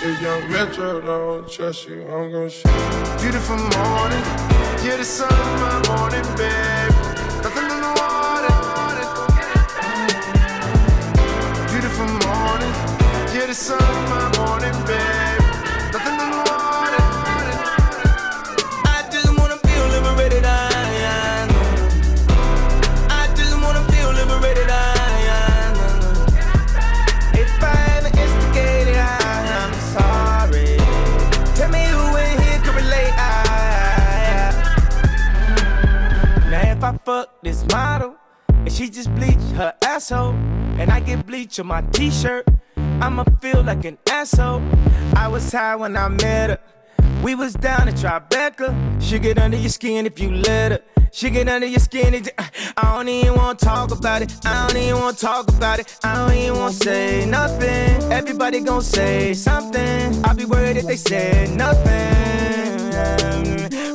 If young Metro don't trust you, I'm gon' shoot you. Beautiful morning, you're the sun in my morning, babe. Nothing in the water. Beautiful morning, you're the sun in my morning, babe. Fuck this model and she just bleached her asshole, and I get bleach on my t-shirt, I'ma feel like an asshole. I was high when I met her. We was down at Tribeca. She get under your skin if you let her. She get under your skin. I don't even wanna talk about it. I don't even wanna talk about it. I don't even wanna say nothing. Everybody gon' say something. I'll be worried if they said nothing.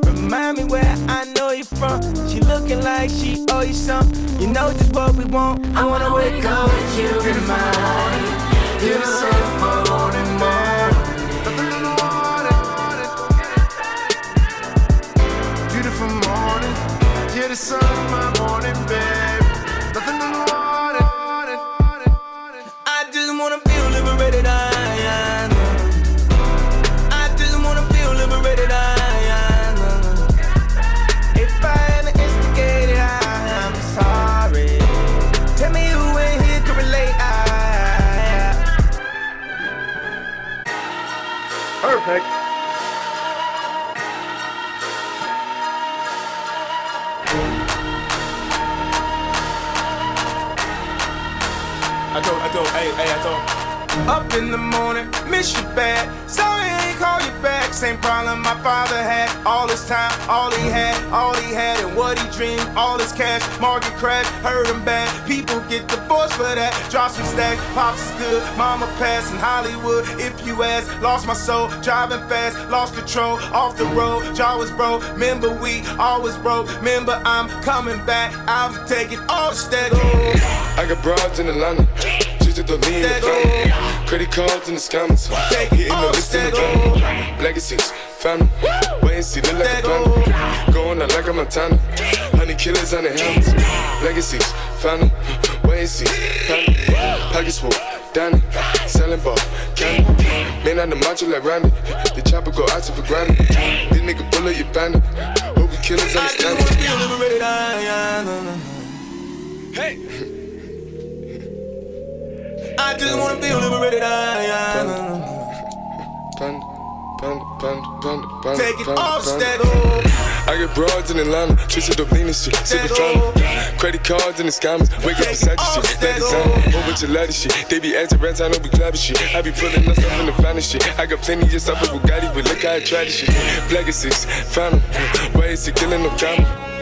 Remind me where I know you from. She looking like she owe you something. You know just what we want. I wanna wake up with you in mind. You're the sun of my Perfect. I don't, I don't, hey, hey, I don't. Up in the morning, miss you bad. Sorry I ain't call you back. Same problem my father had. All his time, all he had, all he had, and what he dreamed. All his cash, market crash, hurt him bad. People get divorced for that. Drop some stacks, pops is good. Mama passed in Hollywood. If you ask, lost my soul, driving fast, lost control, off the road. Jaw was broke. Remember we always broke. Remember I'm coming back. I'm taking all stack. I got broads in Atlanta. Just to lean in the family. Credit cards in the scammers. Hitting the list in the van. Legacies, family. Wait and see, look like a panda. Going out like a Montana. Honey killers on the helmets. Legacies, family. Wait and see, family. Pockets full, Danny. Selling ball, candy. Man on the macho like Randy. The chopper go out to for granted. This nigga bullet, you bandit. Hope the killers understand wanna it. feel liberated. I, I, no, no. Hey! I just wanna feel liberated. I, I, no, no. Panda, panda, panda, panda, panda, Taking panda, off that I get broads in Atlanta, twisted up lean and shit, sipping family. Credit cards and the scammers, wake up beside the shit, that design, bunch of ladder shit. They be acting rats, I know be clapping shit. I be pulling us up in the finest shit. I got plenty just up with Bugatti, but look how I try this shit. Black is six, family, why is he killing no camera?